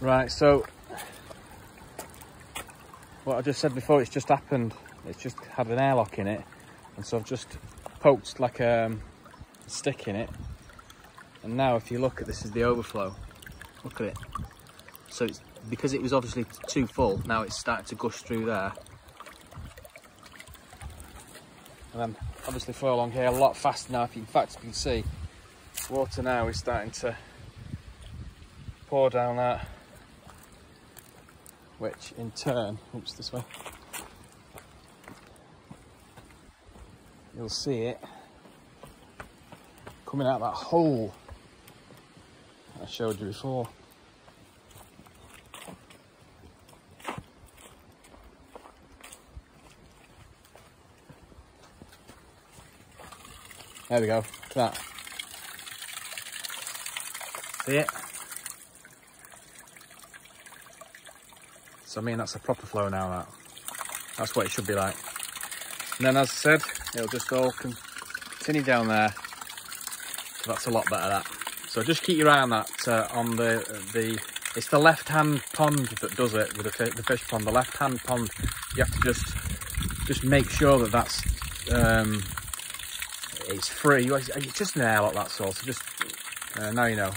Right, so what I just said before, it's just happened. It's just had an airlock in it, and so I've just poked like a um, stick in it. And now, if you look at this, is the overflow. Look at it. So it's because it was obviously too full. Now it's starting to gush through there. And then obviously flow along here a lot faster now. If in fact, you can see, water now is starting to pour down that which in turn, oops, this way, you'll see it coming out of that hole I showed you before. There we go, that. See it? So I mean that's a proper flow now that. That's what it should be like. And then as I said, it'll just all continue down there. So that's a lot better that. So just keep your eye on that uh, on the the it's the left hand pond that does it with the, the fish pond. The left hand pond you have to just just make sure that that's um, it's free. It's just an airlock that's all. So just uh, now you know.